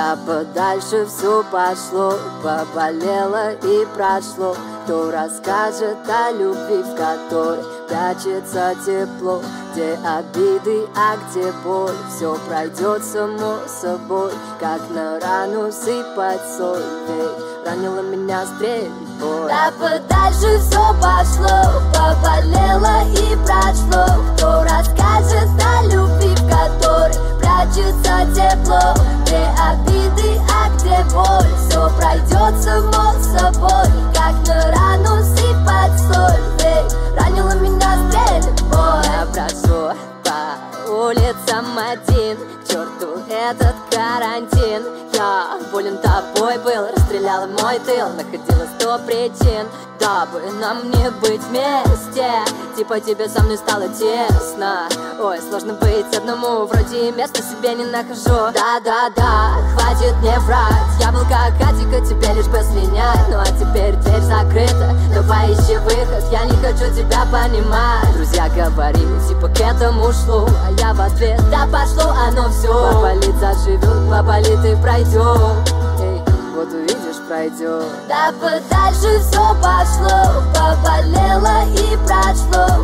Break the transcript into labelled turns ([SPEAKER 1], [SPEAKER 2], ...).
[SPEAKER 1] Да подальше все пошло Поболело и прошло Кто расскажет о любви, в которой Прячется тепло Где обиды, а где боль. Все пройдет само собой Как на рану сыпать соль. Эй, ранила меня стрельбой. Да подальше все пошло Поболело и прошло Кто расскажет о любви, в которой Прячется тепло боль Все пройдет само собой Как на рану сыпать соль. Эй, ранила меня стрельбой Я брожу по улицам один К черту этот карантин. Я болен тобой был Расстреляла мой тыл Находила сто причин. Дабы нам не быть вместе. Типа тебе со мной стало тесно. Ой, сложно быть одному Вроде места себе не нахожу. Да-да-да, хватит мне врать. Я был как Атика, тебе лишь бы слинять. Ну а теперь дверь закрыта. Давай ищи выход, я не хочу тебя понимать. Друзья говорили, типа к этому шло. А я в ответ, да пошло оно все Поболит, заживет, по политой пройдем вот увидишь, пройдем. Да подальше все пошло, поболело и прошло